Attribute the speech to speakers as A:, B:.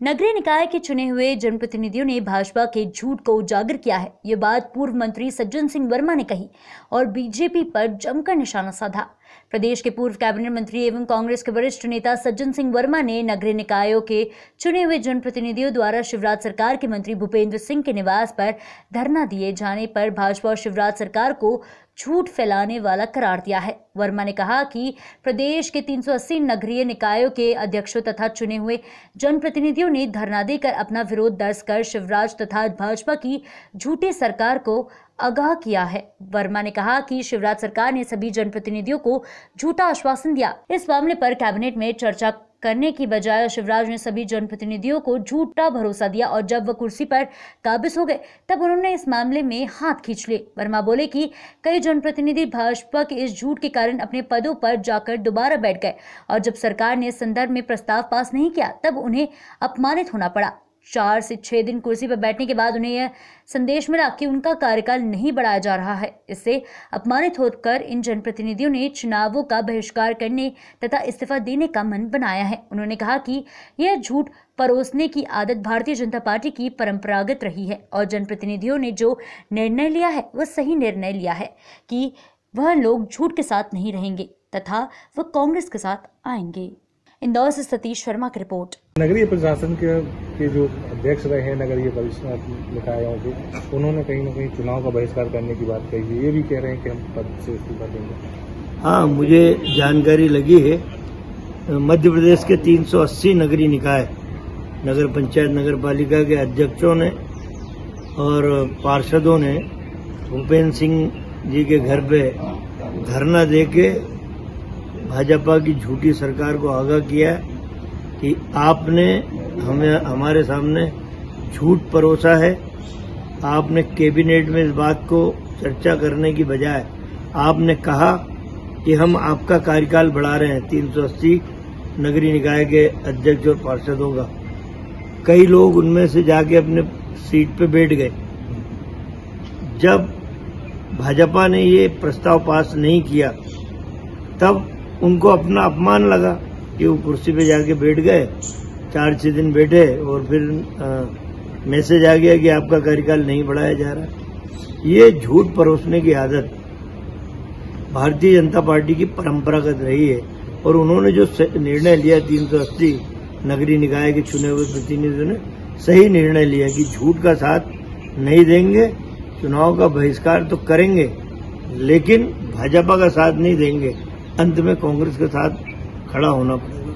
A: नगरीय निकाय के चुने हुए जनप्रतिनिधियों ने भाजपा के झूठ को उजागर किया है। ये बात पूर्व मंत्री सज्जन सिंह वर्मा ने कही और बीजेपी पर जमकर निशाना साधा। प्रदेश के पूर्व कैबिनेट मंत्री एवं कांग्रेस के वरिष्ठ नेता सज्जन सिंह वर्मा ने नगरीय निकायों के चुने हुए जनप्रतिनिधियों द्वारा शिवराज सरकार के मंत्री भूपेंद्र सिंह के निवास पर धरना दिए जाने पर भाजपा और शिवराज सरकार को झूठ फैलाने वाला करार दिया है। वर्मा ने कहा कि प्रदेश के 380 नगरीय निकायों के अध्यक्षों तथा चुने हुए जनप्रतिनिधियों ने धरना देकर अपना विरोध दर्ज कर शिवराज तथा भाजपा की झूठी सरकार को आगाह किया है। वर्मा ने कहा कि शिवराज सरकार ने सभी जनप्रतिनिधियों को झूठा आश्वासन दिया। इस मामले पर कैबिनेट में चर्चा करने की बजाय शिवराज ने सभी जनप्रतिनिधियों को झूठा भरोसा दिया और जब वह कुर्सी पर काबिज हो गए, तब उन्होंने इस मामले में हाथ खींच लिए। वर्मा बोले कि कई जनप्रतिनिधि भाजपा के इस झूठ के कारण अपने पदों पर जाकर दोबारा बैठ गए और जब सरकार ने संदर्भ में प्रस्ताव पास नहीं किया, तब उन्हें अपमानित होना पड़ा। चार से छह दिन कुर्सी पर बैठने के बाद उन्हें यह संदेश मिला कि उनका कार्यकाल नहीं बढ़ाया जा रहा है। इससे अपमानित होकर इन जनप्रतिनिधियों ने चुनावों का बहिष्कार करने तथा इस्तीफा देने का मन बनाया है। उन्होंने कहा कि यह झूठ परोसने की आदत भारतीय जनता पार्टी की परंपरागत रही है और जनप्रतिनिधियों ने जो निर्णय लिया है, वह सही निर्णय लिया है कि वह लोग झूठ के साथ नहीं रहेंगे तथा वह कांग्रेस के साथ आएँगे। इंदौर से सतीश शर्मा की रिपोर्ट।
B: नगरीय प्रशासन के के जो अध्यक्ष रहे हैं नगरीय परिषद निकायों के उन्होंने कहीं ना कहीं चुनाव का बहिष्कार करने की बात कही है। ये भी कह रहे हैं कि हम पद से इस्तीफा देंगे।
C: हाँ मुझे जानकारी लगी है मध्य प्रदेश के 380 नगरीय निकाय नगर पंचायत नगर पालिका के अध्यक्षों ने और पार्षदों ने भूपेन्द्र सिंह जी के घर पे धरना दे के भाजपा की झूठी सरकार को आगाह किया कि आपने हमें, हमारे सामने झूठ परोसा है। आपने कैबिनेट में इस बात को चर्चा करने की बजाय आपने कहा कि हम आपका कार्यकाल बढ़ा रहे हैं। 380 नगरीय निकाय के अध्यक्ष और पार्षदों का। कई लोग उनमें से जाके अपने सीट पे बैठ गए। जब भाजपा ने ये प्रस्ताव पास नहीं किया, तब उनको अपना अपमान लगा कि वो कुर्सी पे जाके बैठ गए, चार छह दिन बैठे और फिर मैसेज आ गया कि आपका कार्यकाल नहीं बढ़ाया जा रहा। ये झूठ परोसने की आदत भारतीय जनता पार्टी की परंपरागत रही है और उन्होंने जो निर्णय लिया, तीन सौ अस्सी नगरीय निकाय के चुने हुए प्रतिनिधियों ने, सही निर्णय लिया कि झूठ का साथ नहीं देंगे, चुनाव का बहिष्कार तो करेंगे, लेकिन भाजपा का साथ नहीं देंगे। अंत में कांग्रेस के साथ खड़ा होना पड़ेगा